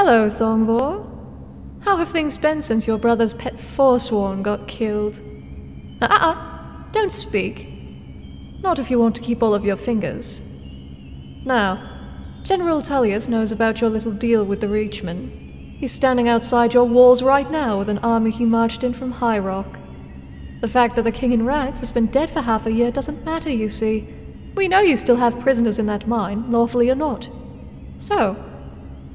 Hello, Thongvor. How have things been since your brother's pet Forsworn got killed? Uh-uh. Don't speak. Not if you want to keep all of your fingers. Now, General Tullius knows about your little deal with the Reachmen. He's standing outside your walls right now with an army he marched in from High Rock. The fact that the King in Rags has been dead for half a year doesn't matter, you see. We know you still have prisoners in that mine, lawfully or not. So,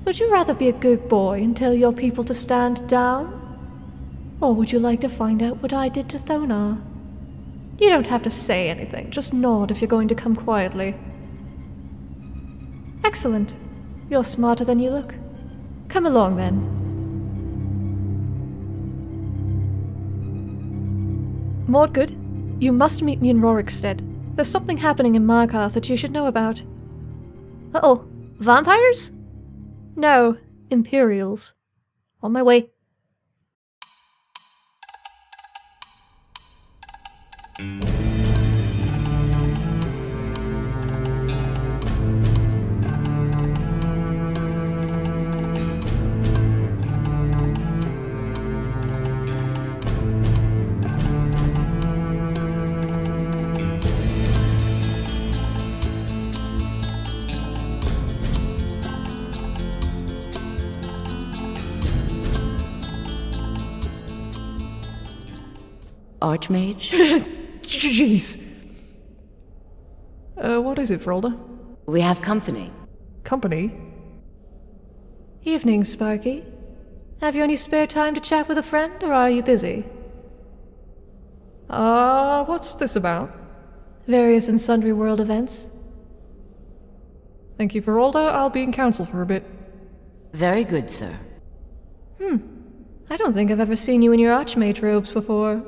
would you rather be a good boy and tell your people to stand down? Or would you like to find out what I did to Thonar? You don't have to say anything, just nod if you're going to come quietly. Excellent. You're smarter than you look. Come along then. Mordgood, you must meet me in Rorikstead. There's something happening in Markarth that you should know about. Uh oh, vampires? No, Imperials. On my way. Archmage? Jeez. Uh, what is it, Frolda? we have company. Company? Evening, Sparky. Have you any spare time to chat with a friend, or are you busy? Uh, what's this about? Various and sundry world events. Thank you, Verolda. I'll be in council for a bit. Very good, sir. Hmm. I don't think I've ever seen you in your Archmage robes before.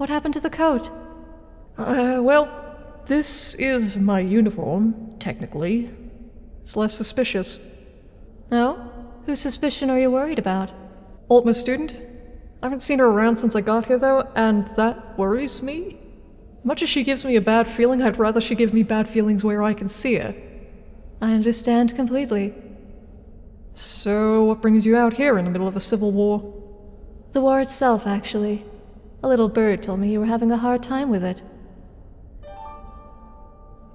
What happened to the coat? Uh, well, this is my uniform, technically. It's less suspicious. Oh? Whose suspicion are you worried about? Altmer student. I haven't seen her around since I got here, though, and that worries me. Much as she gives me a bad feeling, I'd rather she give me bad feelings where I can see her. I understand completely. So, what brings you out here in the middle of a civil war? The war itself, actually. A little bird told me you were having a hard time with it.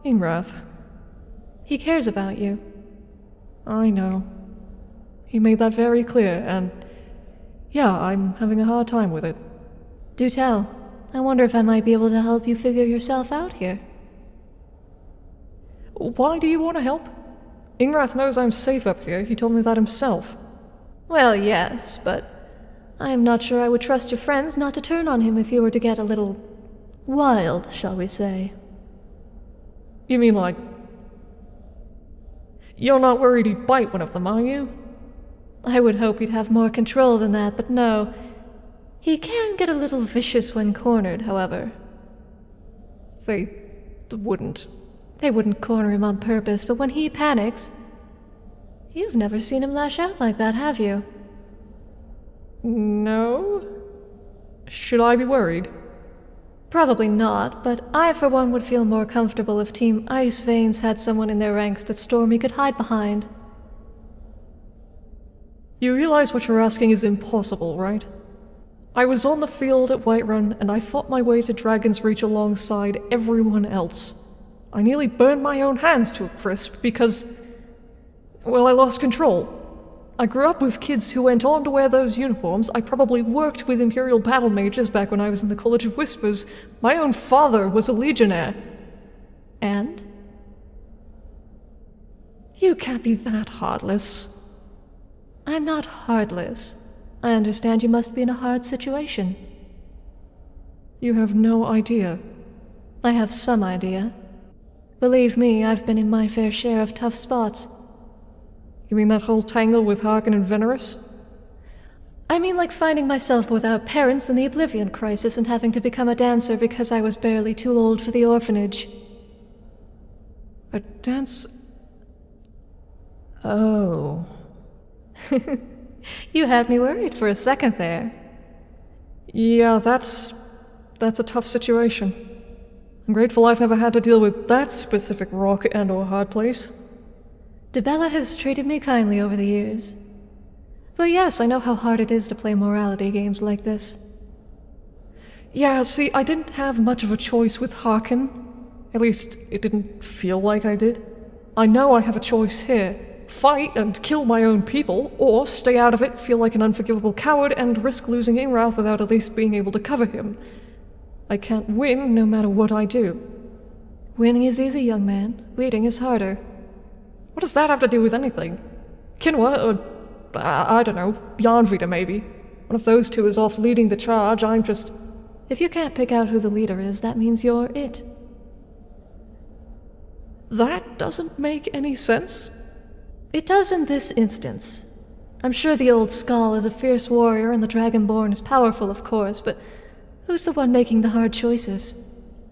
Ingrath. He cares about you. I know. He made that very clear, and yeah, I'm having a hard time with it. Do tell. I wonder if I might be able to help you figure yourself out here. Why do you want to help? Ingrath knows I'm safe up here. He told me that himself. Well, yes, but I'm not sure I would trust your friends not to turn on him if he were to get a little wild, shall we say. You mean like. You're not worried he'd bite one of them, are you? I would hope he'd have more control than that, but no. He can get a little vicious when cornered, however. They wouldn't. They wouldn't corner him on purpose, but when he panics. You've never seen him lash out like that, have you? No? Should I be worried? Probably not, but I for one would feel more comfortable if Team Ice Veins had someone in their ranks that Stormy could hide behind. You realize what you're asking is impossible, right? I was on the field at Whiterun, and I fought my way to Dragon's Reach alongside everyone else. I nearly burned my own hands to a crisp because. well, I lost control. I grew up with kids who went on to wear those uniforms. I probably worked with Imperial battle mages back when I was in the College of Whispers. My own father was a legionnaire. And? You can't be that heartless. I'm not heartless. I understand you must be in a hard situation. You have no idea. I have some idea. Believe me, I've been in my fair share of tough spots. You mean that whole tangle with Harkin and Venerus? I mean like finding myself without parents in the Oblivion Crisis and having to become a dancer because I was barely too old for the orphanage. A dance... Oh... you had me worried for a second there. Yeah, that's. that's a tough situation. I'm grateful I've never had to deal with that specific rock and or hard place. Dibella has treated me kindly over the years. But yes, I know how hard it is to play morality games like this. Yeah, see, I didn't have much of a choice with Harkin. At least, it didn't feel like I did. I know I have a choice here fight and kill my own people, or stay out of it, feel like an unforgivable coward, and risk losing Ingrath without at least being able to cover him. I can't win no matter what I do. Winning is easy, young man. Leading is harder. What does that have to do with anything? Kinua, or I, I don't know, Yarnvita maybe. One of those two is off leading the charge, I'm just. If you can't pick out who the leader is, that means you're it. That doesn't make any sense. It does in this instance. I'm sure the old Skull is a fierce warrior and the Dragonborn is powerful, of course, but who's the one making the hard choices?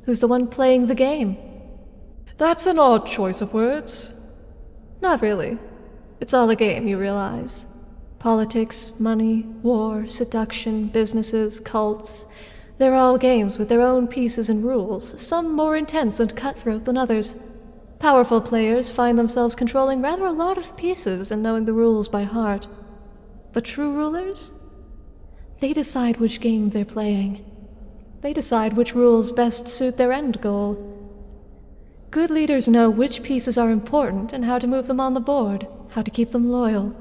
Who's the one playing the game? That's an odd choice of words. Not really. It's all a game, you realize. Politics, money, war, seduction, businesses, cults. They're all games with their own pieces and rules, some more intense and cutthroat than others. Powerful players find themselves controlling rather a lot of pieces and knowing the rules by heart. But true rulers? They decide which game they're playing. They decide which rules best suit their end goal. Good leaders know which pieces are important and how to move them on the board, how to keep them loyal.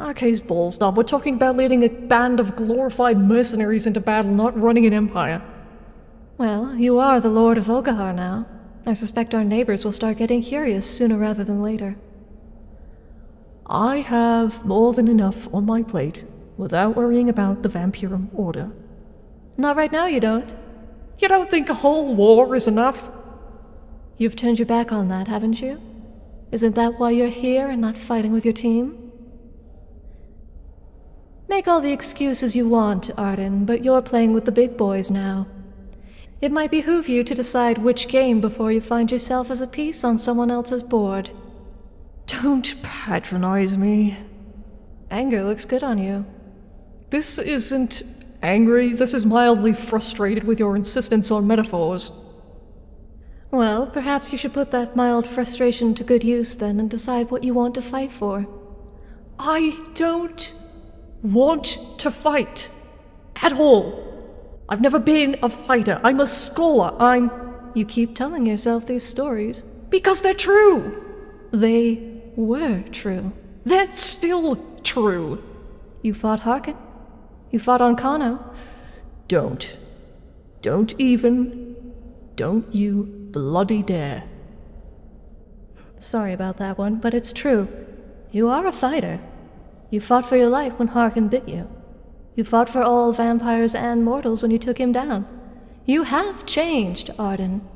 Okay, balls now. We're talking about leading a band of glorified mercenaries into battle, not running an empire. Well, you are the Lord of Volkihar now. I suspect our neighbors will start getting curious sooner rather than later. I have more than enough on my plate without worrying about the Vampirum Order. Not right now, you don't. You don't think a whole war is enough? You've turned your back on that, haven't you? Isn't that why you're here and not fighting with your team? Make all the excuses you want, Arden, but you're playing with the big boys now. It might behoove you to decide which game before you find yourself as a piece on someone else's board. Don't patronize me. Anger looks good on you. This isn't angry, this is mildly frustrated with your insistence on metaphors. Well, perhaps you should put that mild frustration to good use then and decide what you want to fight for. I don't want to fight. At all. I've never been a fighter. I'm a scholar. I'm. You keep telling yourself these stories. Because they're true! They were true. They're still true. You fought Harkin. You fought on Kano. Don't. Don't even. Don't you bloody dare. Sorry about that one, but it's true. You are a fighter. You fought for your life when Harkin bit you. You fought for all vampires and mortals when you took him down. You have changed, Arden.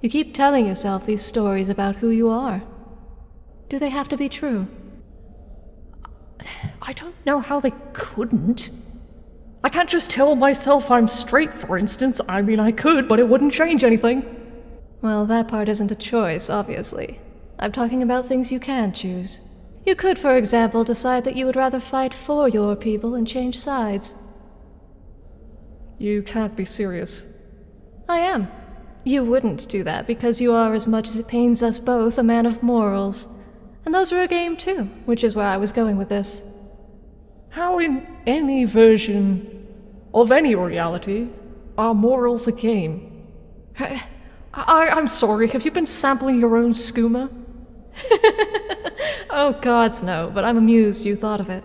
You keep telling yourself these stories about who you are. Do they have to be true? I don't know how they couldn't. I can't just tell myself I'm straight, for instance. I mean, I could, but it wouldn't change anything. Well, that part isn't a choice, obviously. I'm talking about things you can choose. You could, for example, decide that you would rather fight for your people and change sides. You can't be serious. I am. You wouldn't do that because you are, as much as it pains us both, a man of morals. And those are a game too, which is where I was going with this. How, in any version of any reality, are morals a game? I, I'm sorry, have you been sampling your own skooma? oh, gods, no, but I'm amused you thought of it.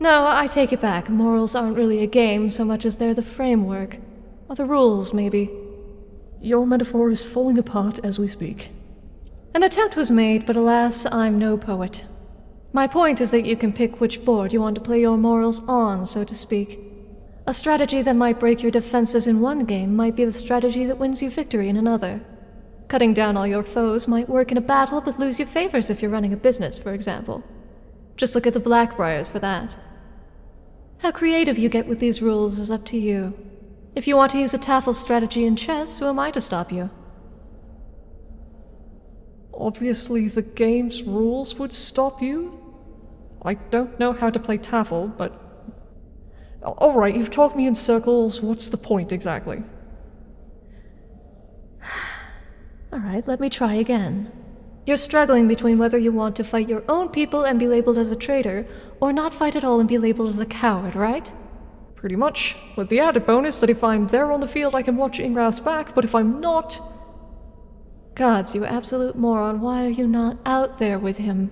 No, I take it back. Morals aren't really a game so much as they're the framework. Or the rules, maybe. Your metaphor is falling apart as we speak. An attempt was made, but alas, I'm no poet. My point is that you can pick which board you want to play your morals on, so to speak. A strategy that might break your defenses in one game might be the strategy that wins you victory in another. Cutting down all your foes might work in a battle but lose you favors if you're running a business, for example. Just look at the Blackbriars for that. How creative you get with these rules is up to you. If you want to use a tafl strategy in chess, who am I to stop you? Obviously, the game's rules would stop you. I don't know how to play tafl, but. Alright, you've talked me in circles. What's the point exactly? All right, let me try again. You're struggling between whether you want to fight your own people and be labeled as a traitor, or not fight at all and be labeled as a coward, right? Pretty much, with the added bonus that if I'm there on the field, I can watch Ingrath's back, but if I'm not. Gods, you absolute moron, why are you not out there with him?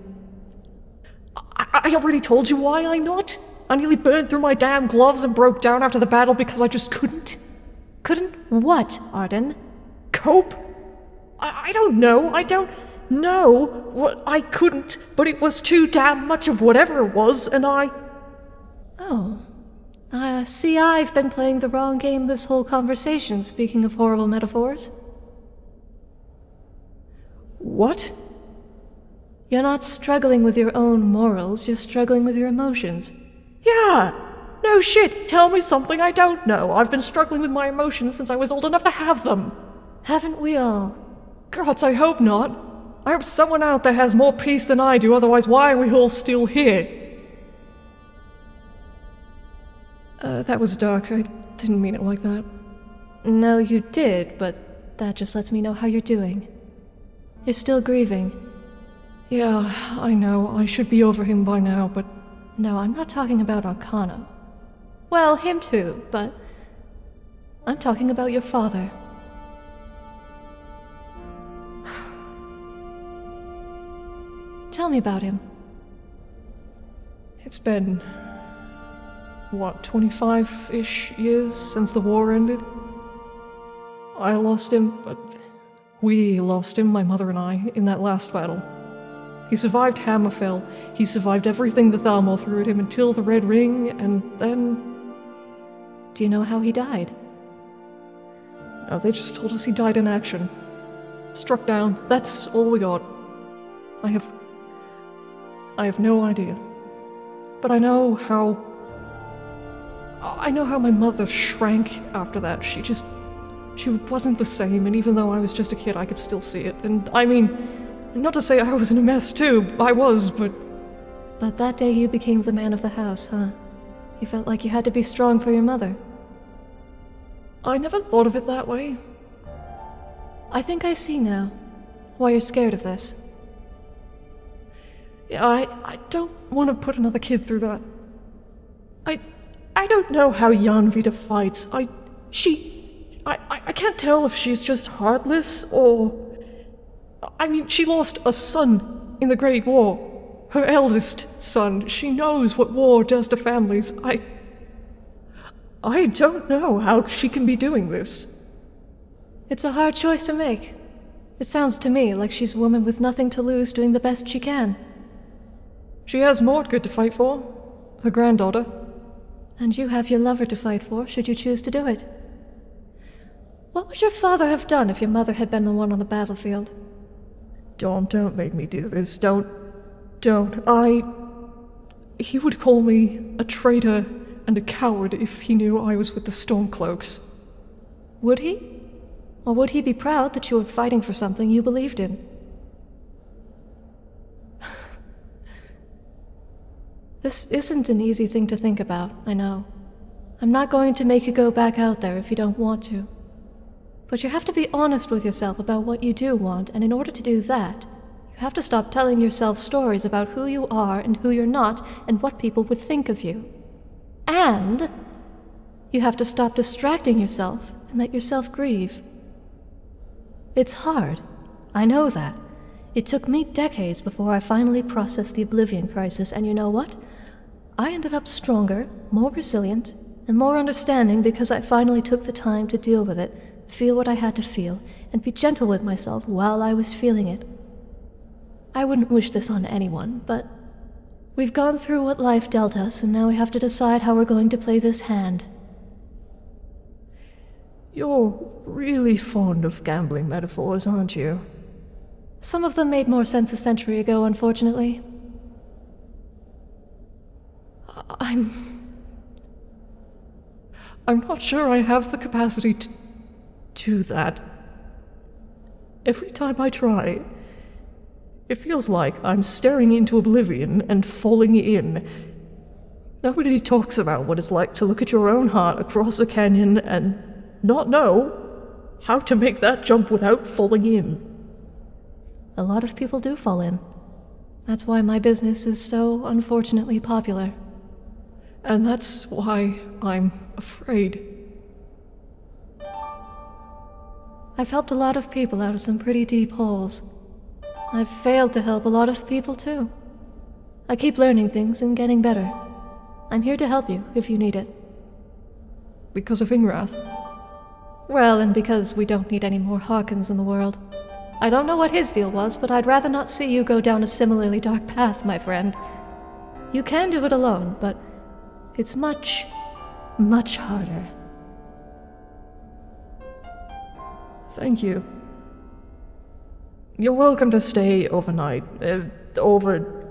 I, I already told you why I'm not. I nearly burned through my damn gloves and broke down after the battle because I just couldn't. Couldn't what, Arden? Cope? I, I don't know. I don't know what I couldn't, but it was too damn much of whatever it was, and I. Oh. Uh, see, I've been playing the wrong game this whole conversation, speaking of horrible metaphors. What? You're not struggling with your own morals, you're struggling with your emotions. Yeah! No shit, tell me something I don't know. I've been struggling with my emotions since I was old enough to have them. Haven't we all? Gods, I hope not. I hope someone out there has more peace than I do, otherwise, why are we all still here? Uh, that was dark. I didn't mean it like that. No, you did, but that just lets me know how you're doing. You're still grieving. Yeah, I know. I should be over him by now, but. No, I'm not talking about Arcano. Well, him too, but. I'm talking about your father. Tell me about him. It's been. what, 25 ish years since the war ended? I lost him, but. We lost him, my mother and I, in that last battle. He survived Hammerfell. He survived everything the Thalmor threw at him until the Red Ring, and then. Do you know how he died? No, they just told us he died in action. Struck down. That's all we got. I have. I have no idea. But I know how. I know how my mother shrank after that. She just. She wasn't the same, and even though I was just a kid, I could still see it. And I mean. Not to say I was in a mess too, I was, but. But that day you became the man of the house, huh? You felt like you had to be strong for your mother. I never thought of it that way. I think I see now why you're scared of this. Yeah, I, I don't want to put another kid through that. I I don't know how Jan Janvita fights. I she I, I can't tell if she's just heartless or I mean, she lost a son in the Great War. Her eldest son. She knows what war does to families. I. I don't know how she can be doing this. It's a hard choice to make. It sounds to me like she's a woman with nothing to lose doing the best she can. She has Mordgood to fight for. Her granddaughter. And you have your lover to fight for, should you choose to do it. What would your father have done if your mother had been the one on the battlefield? Don't, don't make me do this. Don't, don't. I. He would call me a traitor and a coward if he knew I was with the Stormcloaks. Would he? Or would he be proud that you were fighting for something you believed in? this isn't an easy thing to think about, I know. I'm not going to make you go back out there if you don't want to. But you have to be honest with yourself about what you do want, and in order to do that, you have to stop telling yourself stories about who you are and who you're not and what people would think of you. And you have to stop distracting yourself and let yourself grieve. It's hard. I know that. It took me decades before I finally processed the Oblivion crisis, and you know what? I ended up stronger, more resilient, and more understanding because I finally took the time to deal with it feel what I had to feel, and be gentle with myself while I was feeling it. I wouldn't wish this on anyone, but we've gone through what life dealt us, and now we have to decide how we're going to play this hand. You're really fond of gambling metaphors, aren't you? Some of them made more sense a century ago, unfortunately. I'm. I'm not sure I have the capacity to do that. Every time I try, it feels like I'm staring into oblivion and falling in. Nobody talks about what it's like to look at your own heart across a canyon and not know how to make that jump without falling in. A lot of people do fall in. That's why my business is so unfortunately popular. And that's why I'm afraid. I've helped a lot of people out of some pretty deep holes. I've failed to help a lot of people too. I keep learning things and getting better. I'm here to help you if you need it. Because of Ingrath. Well, and because we don't need any more Harkins in the world. I don't know what his deal was, but I'd rather not see you go down a similarly dark path, my friend. You can do it alone, but it's much, much harder. Thank you. You're welcome to stay overnight. Uh, over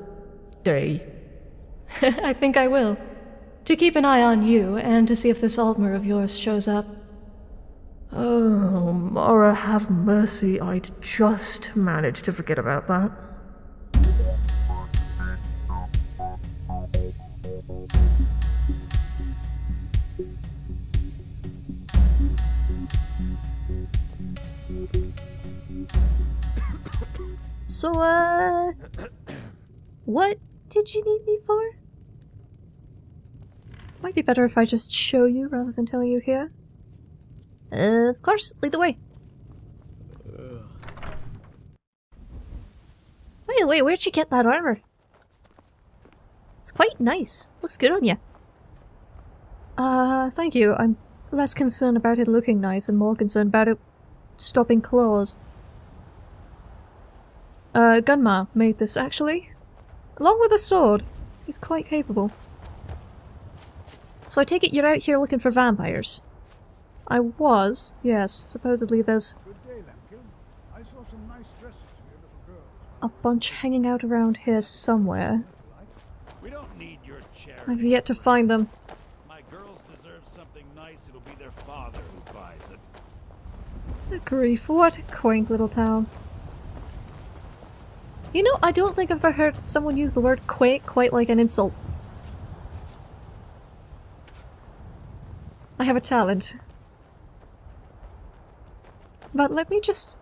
day. I think I will. To keep an eye on you, and to see if this Altmer of yours shows up. Oh, Mara, have mercy. I'd just managed to forget about that. So, uh. What did you need me for? Might be better if I just show you rather than telling you here. Uh, of course, lead the way. Wait, wait, where'd you get that armor? It's quite nice. Looks good on you. Uh, thank you. I'm less concerned about it looking nice and more concerned about it stopping claws. Uh, Gunmar made this, actually. Along with a sword. He's quite capable. So I take it you're out here looking for vampires? I was, yes. Supposedly there's Good day, I saw some nice dresses for little girl. a bunch hanging out around here somewhere. We don't need your. I've yet to find them. My girls deserve something nice. It'll be their father who buys it. Grief, what a quaint little town. You know, I don't think I've ever heard someone use the word quake quite like an insult. I have a talent. But let me just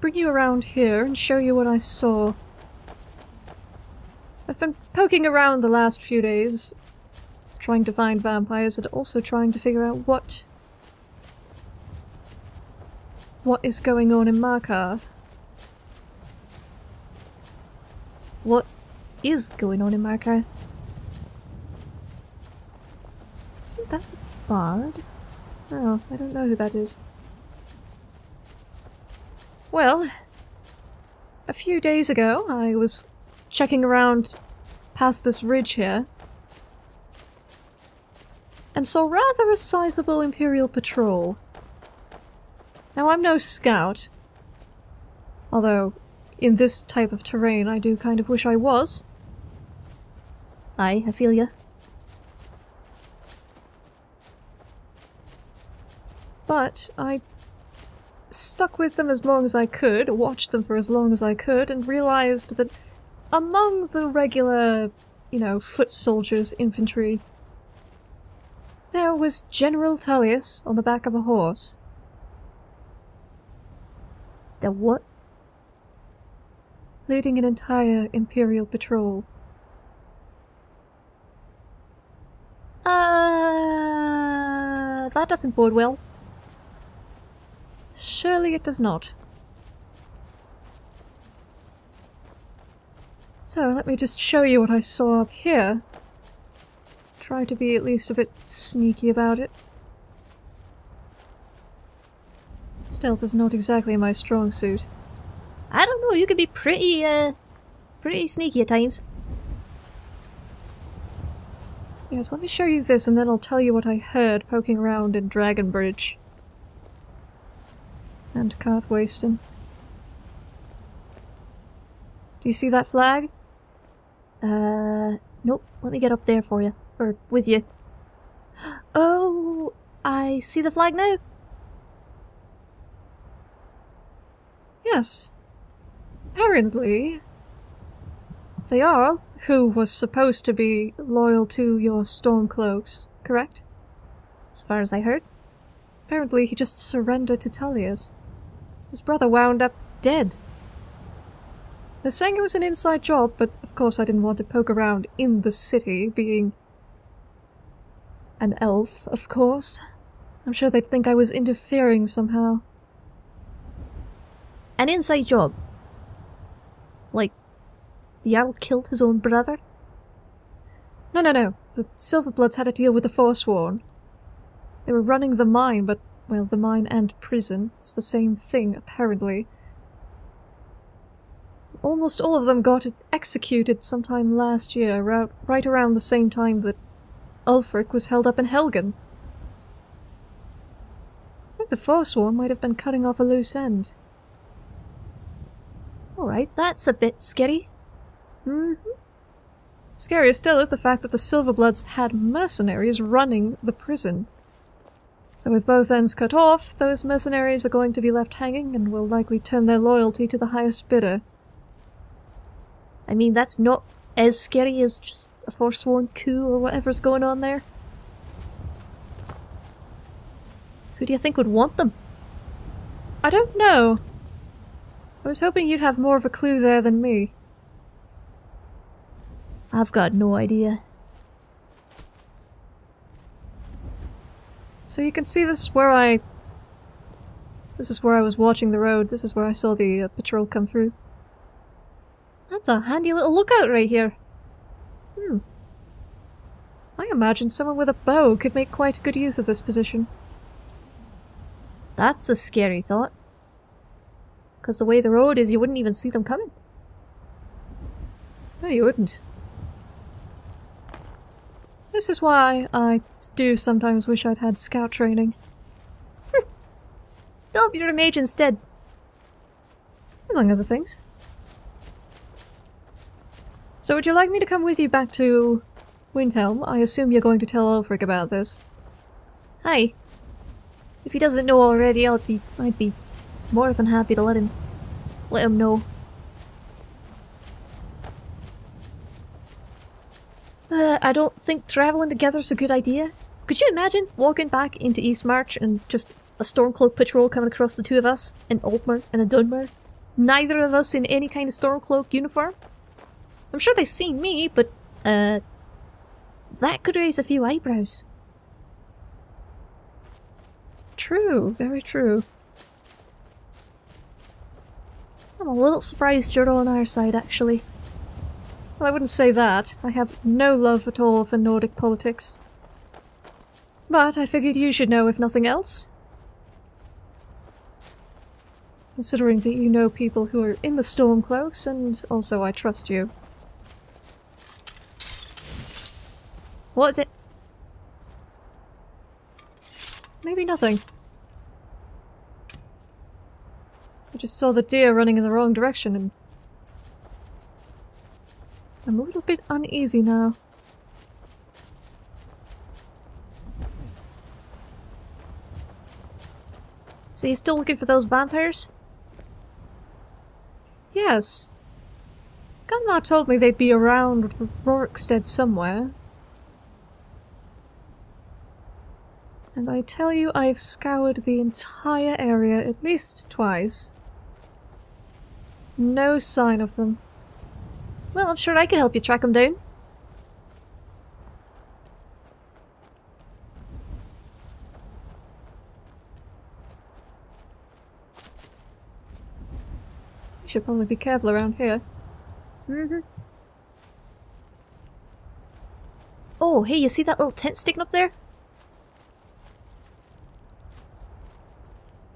bring you around here and show you what I saw. I've been poking around the last few days, trying to find vampires and also trying to figure out what what is going on in Markarth. What is going on in Markarth? Isn't that the bard? Oh, I don't know who that is. Well, a few days ago I was checking around past this ridge here and saw rather a sizable Imperial patrol. Now, I'm no scout. Although, in this type of terrain, I do kind of wish I was. Aye, I feel ya. But I stuck with them as long as I could, watched them for as long as I could, and realized that among the regular, you know, foot soldiers, infantry, there was General Tullius on the back of a horse. The what? Leading an entire Imperial patrol. Uh, that doesn't bode well. Surely it does not. So, let me just show you what I saw up here. Try to be at least a bit sneaky about it. Stealth is not exactly my strong suit. Know, you can be pretty, uh, pretty sneaky at times. Yes, let me show you this and then I'll tell you what I heard poking around in Dragonbridge. And Karthwasten. Do you see that flag? Uh, nope. Let me get up there for you. Or with you. Oh, I see the flag now. Yes. Apparently, they are who was supposed to be loyal to your Stormcloaks, correct? As far as I heard. Apparently he just surrendered to Tullius. His brother wound up dead. They're saying it was an inside job, but of course I didn't want to poke around in the city, being an elf, of course. I'm sure they'd think I was interfering somehow. An inside job. Like, the Jarl killed his own brother? No, no, no. The Silverbloods had a deal with the Forsworn. They were running the mine, but, well, the mine and prison. It's the same thing, apparently. Almost all of them got executed sometime last year, right around the same time that Ulfric was held up in Helgen. I think the Forsworn might have been cutting off a loose end. Alright, that's a bit scary. Mm hmm Scarier still is the fact that the Silverbloods had mercenaries running the prison. So with both ends cut off, those mercenaries are going to be left hanging and will likely turn their loyalty to the highest bidder. I mean, that's not as scary as just a forsworn coup or whatever's going on there. Who do you think would want them? I don't know. I was hoping you'd have more of a clue there than me. I've got no idea. So you can see this is where I... This is where I was watching the road. This is where I saw the uh, patrol come through. That's a handy little lookout right here. Hmm. I imagine someone with a bow could make quite a good use of this position. That's a scary thought. Because the way the road is, you wouldn't even see them coming. No, you wouldn't. This is why I do sometimes wish I'd had scout training. no, you're a mage instead. Among other things. So would you like me to come with you back to Windhelm? I assume you're going to tell Ulfric about this. Hi. If he doesn't know already, I'll be I'd be more than happy to let him let him know. Uh, I don't think travelling together is a good idea. Could you imagine walking back into Eastmarch and just a Stormcloak patrol coming across the two of us, an Altmer and a Dunmer? Neither of us in any kind of Stormcloak uniform? I'm sure they've seen me, but, uh, that could raise a few eyebrows. True, very true. I'm a little surprised you're on our side, actually. Well, I wouldn't say that. I have no love at all for Nordic politics. But I figured you should know if nothing else. Considering that you know people who are in the Stormcloaks, and also I trust you. What is it? Maybe nothing. I just saw the deer running in the wrong direction and... I'm a little bit uneasy now. So you're still looking for those vampires? Yes. Gunmar told me they'd be around Rorikstead somewhere. And I tell you, I've scoured the entire area at least twice. No sign of them. Well, I'm sure I could help you track them down. You should probably be careful around here. Mm-hmm. Oh, hey, you see that little tent sticking up there?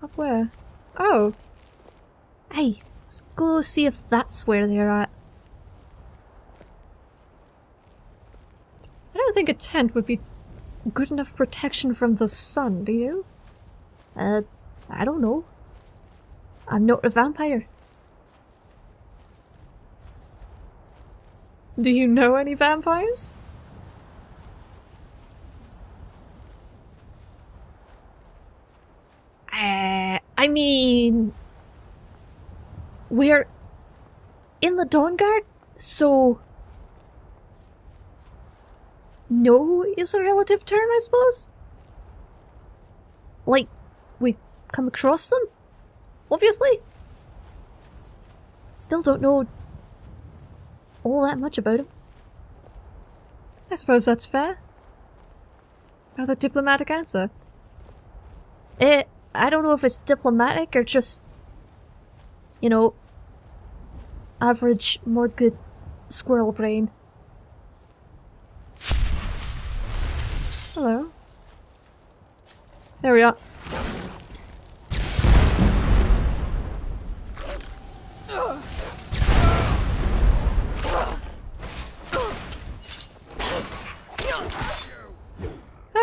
Up where? Oh. Hey, let's go see if that's where they're at. I don't think a tent would be good enough protection from the sun, do you? Uh, I don't know. I'm not a vampire. Do you know any vampires? Uh, I mean... We're in the Dawnguard, so... No is a relative term, I suppose? Like, we've come across them? Obviously? Still don't know all that much about them. I suppose that's fair. Rather diplomatic answer. Eh, I don't know if it's diplomatic or just, you know, average, more good squirrel brain. Hello. There we are.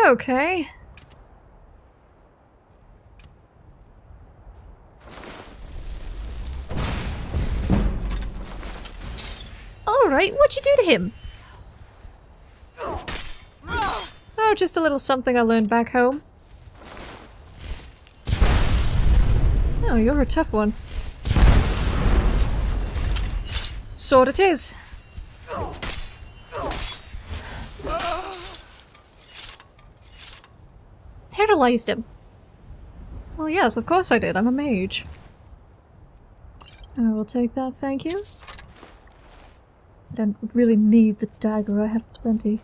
Okay. Alright, what'd you do to him? Oh, just a little something I learned back home. Oh, you're a tough one. Sword it is. Paralyzed him. Well, yes, of course I did. I'm a mage. I will take that, thank you. I don't really need the dagger, I have plenty.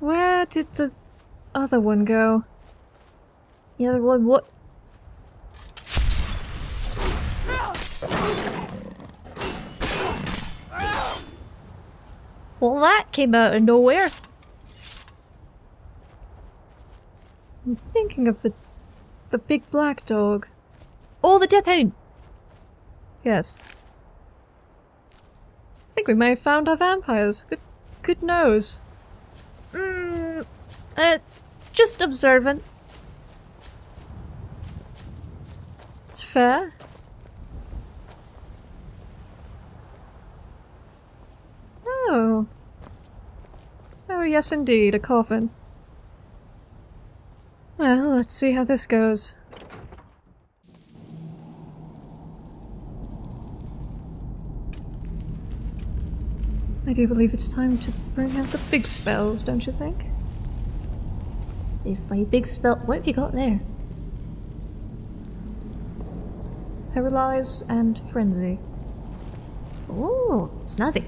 Where did the other one go? The other one, what? Well, that came out of nowhere. I'm thinking of the the big black dog. Oh, the Death Hound! Yes. I think we may have found our vampires. Good good nose. Mm, uh, just observant. It's fair. Oh. Oh, yes, indeed, a coffin. Well, let's see how this goes. I do believe it's time to bring out the big spells, don't you think? If my big spell. What have you got there? Paralyze and Frenzy. Oh, snazzy.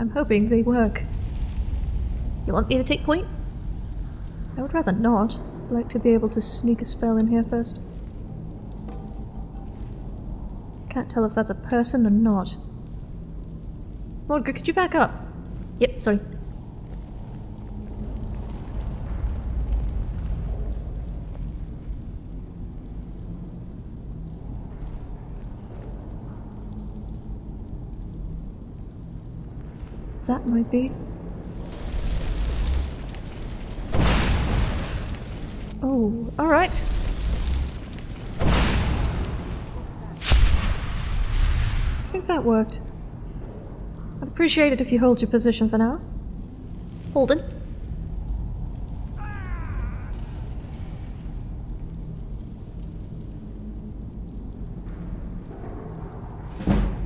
I'm hoping they work. You want me to take point? I would rather not. I'd like to be able to sneak a spell in here first. Can't tell if that's a person or not. Mordga, could you back up? Yep, sorry. That might be. Oh, alright. That worked. I'd appreciate it if you hold your position for now. Holden.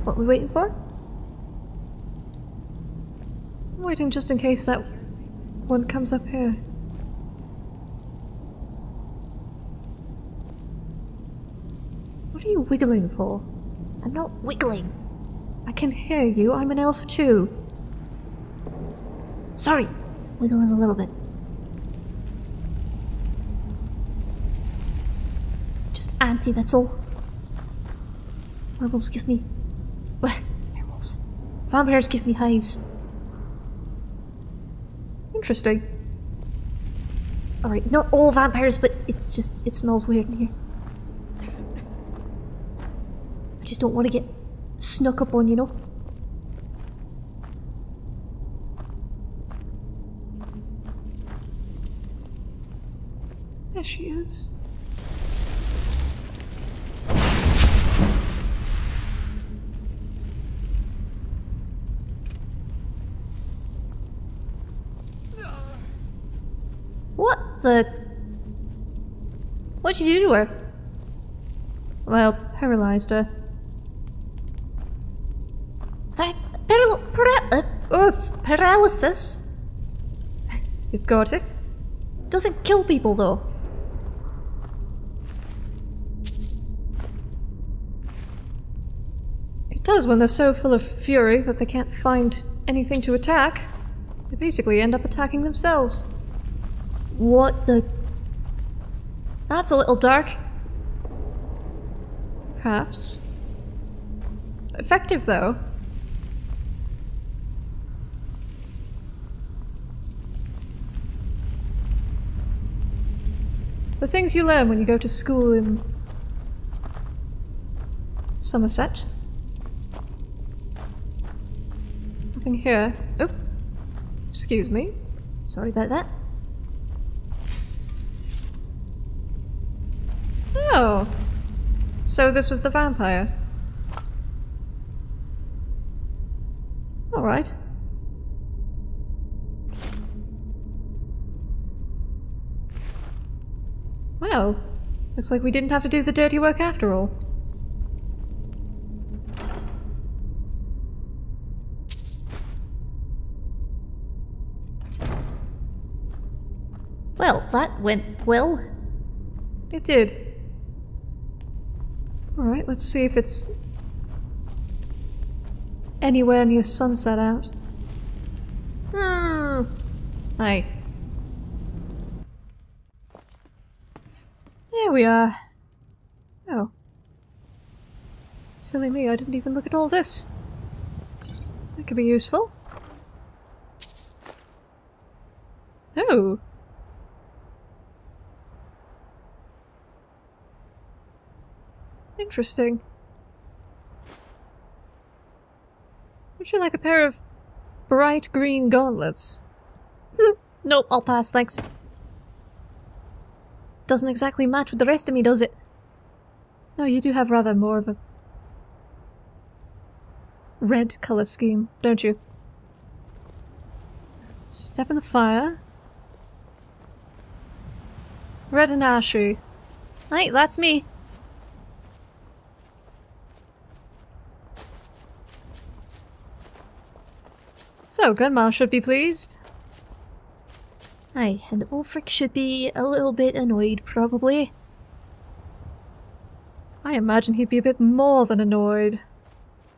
What are we waiting for? I'm waiting just in case that one comes up here. What are you wiggling for? I'm not wiggling. I can hear you. I'm an elf too. Sorry. Wiggling a little bit. Just antsy, that's all. Werewolves give me. Werewolves. Vampires give me hives. Interesting. Alright, not all vampires, but it's just. it smells weird in here. I just don't want to get snuck up on, you know? There she is. What the. What'd you do to her? Well, paralyzed her. Oof, paralysis. You've got it. Doesn't kill people though. It does when they're so full of fury that they can't find anything to attack. They basically end up attacking themselves. What the... That's a little dark. Perhaps. Effective though. Things you learn when you go to school in Summerset. Nothing here. Oh, excuse me. Sorry about that. Oh, so this was the vampire. All right. Well, looks like we didn't have to do the dirty work after all. Well, that went well. It did. Alright, let's see if it's anywhere near sunset out. Hmm. Hey. There we are. Oh. Silly me, I didn't even look at all this. That could be useful. Oh. Interesting. Would you like a pair of bright green gauntlets? Nope, I'll pass, thanks. Doesn't exactly match with the rest of me, does it? No, you do have rather more of a red colour scheme, don't you? Step in the fire. Red and ashy. Hey, that's me. So, Gunmar should be pleased. Aye, and Ulfric should be a little bit annoyed, probably. I imagine he'd be a bit more than annoyed,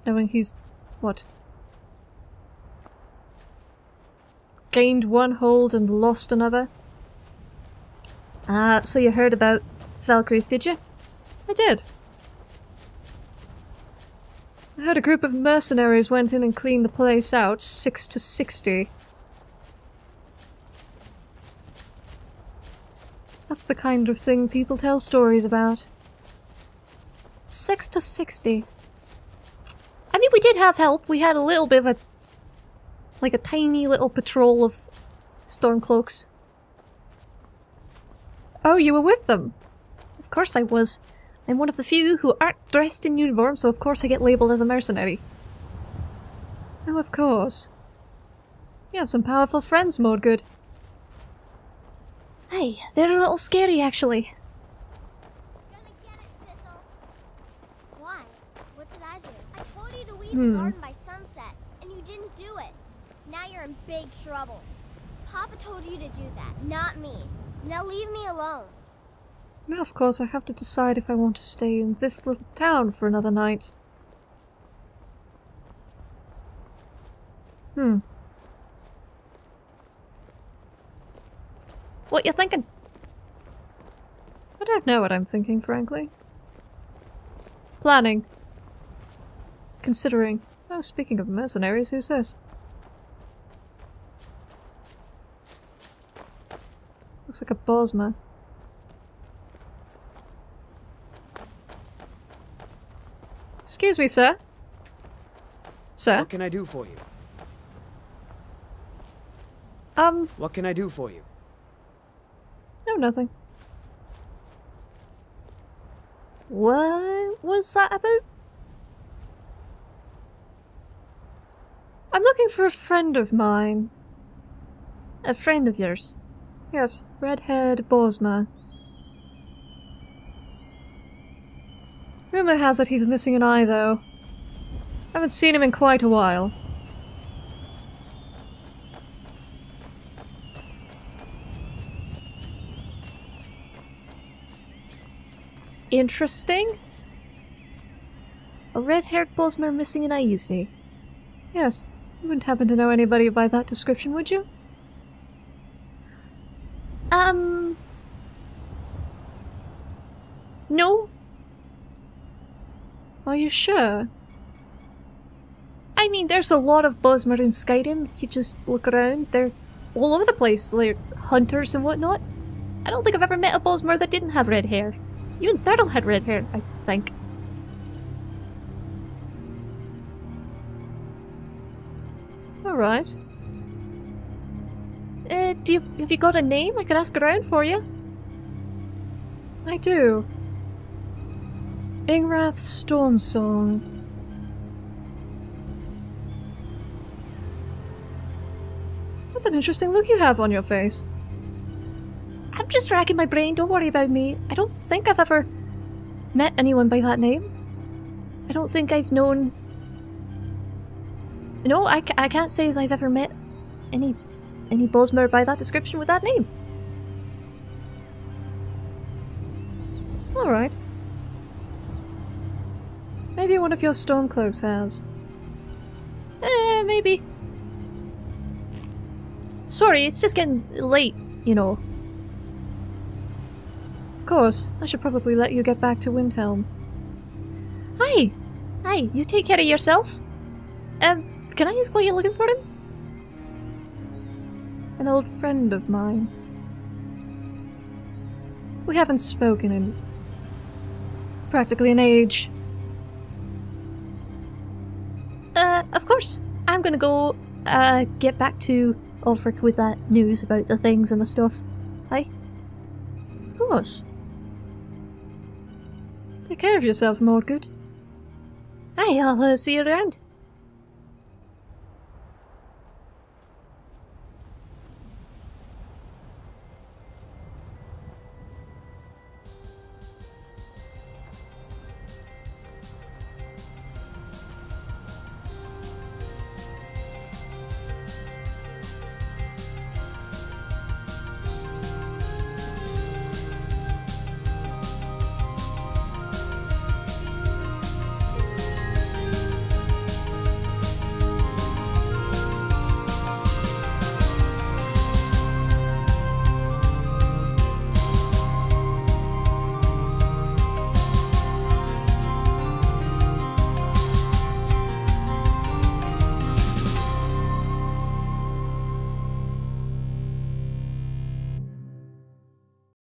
knowing he's... what? Gained one hold and lost another? Ah, so you heard about Valkyries, did you? I did. I heard a group of mercenaries went in and cleaned the place out, 6 to 60. That's the kind of thing people tell stories about. 6 to 60. I mean, we did have help. We had a little bit of a... like a tiny little patrol of Stormcloaks. Oh, you were with them? Of course I was. I'm one of the few who aren't dressed in uniform, so of course I get labelled as a mercenary. Oh, of course. You have some powerful friends, Mordgood. Hey, they're a little scary, actually. Gonna get it, Sissel. Why? What did I do? I told you to weed Hmm. the garden by sunset, and you didn't do it. Now you're in big trouble. Papa told you to do that, not me. Now leave me alone. Now, of course, I have to decide if I want to stay in this little town for another night. Hmm. What you thinking? I don't know what I'm thinking, frankly. Planning. Considering. Oh, speaking of mercenaries, who's this? Looks like a Bosmer. Excuse me, sir. Sir? What can I do for you? Um, What can I do for you? No, nothing. What was that about? I'm looking for a friend of mine. A friend of yours. Yes, red-haired Bosmer. Rumor has it he's missing an eye, though. Haven't seen him in quite a while. Interesting. A red-haired Bosmer missing an eye? Yes. You wouldn't happen to know anybody by that description, would you? Um... No? Are you sure? I mean, there's a lot of Bosmer in Skyrim. If you just look around, they're all over the place. Like hunters and whatnot. I don't think I've ever met a Bosmer that didn't have red hair. Even Thurl had red hair, I think. Alright. Uh, do you, have you got a name? I could ask around for you. I do. Ingrath Stormsong. That's an interesting look you have on your face. Just racking my brain, don't worry about me. I don't think I've ever met anyone by that name. I don't think I've known... No, I, I can't say as I've ever met any any Bosmer by that description with that name. Alright. Maybe one of your Stormcloaks has. Eh, maybe. Sorry, it's just getting late, you know. Of course, I should probably let you get back to Windhelm. Hi! Hi, you take care of yourself. Um, can I ask why you're looking for him? An old friend of mine. We haven't spoken in practically an age. Uh, of course. I'm gonna go, uh, get back to Ulfric with that news about the things and the stuff. Hi. Of course. Take care of yourself, Mordgood. I'll uh, see you around.